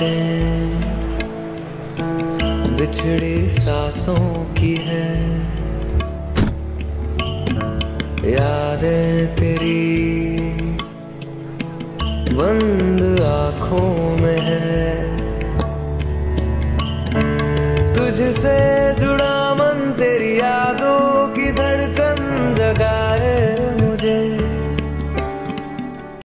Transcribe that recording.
बिछड़े बिछड़ी सांसों की है। याद तेरी बंद आँखों में है। तुझसे जुड़